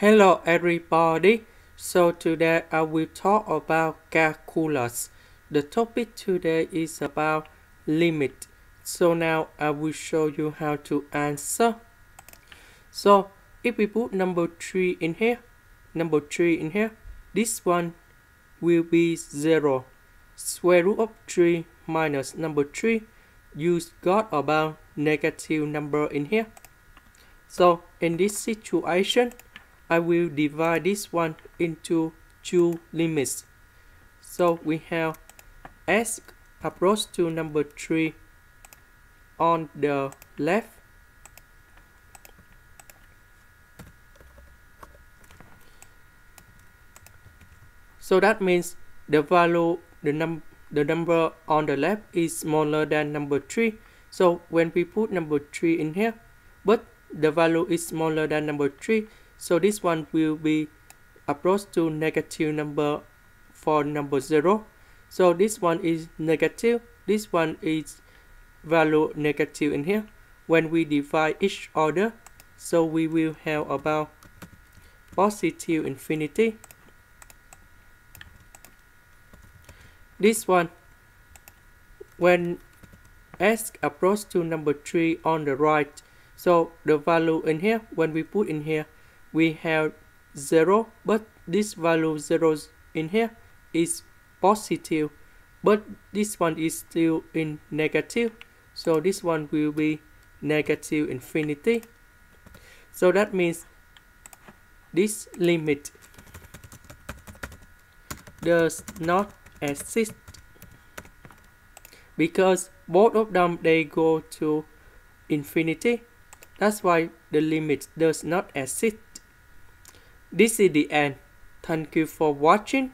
Hello everybody. So today uh, I will talk about calculus. The topic today is about limit. So now uh, I will show you how to answer. So if we put number 3 in here, number 3 in here, this one will be 0. Square root of 3 minus number 3, you got about negative number in here. So in this situation, I will divide this one into two limits. So we have x approach to number 3 on the left so that means the value the num the number on the left is smaller than number 3 so when we put number 3 in here but the value is smaller than number 3 so this one will be approach to negative number for number 0. So this one is negative. This one is value negative in here. When we divide each order, so we will have about positive infinity. This one, when x approach to number 3 on the right, so the value in here, when we put in here, we have 0 but this value 0 in here is positive but this one is still in negative. So this one will be negative infinity. So that means this limit does not exist because both of them they go to infinity. That's why the limit does not exist this is the end. Thank you for watching.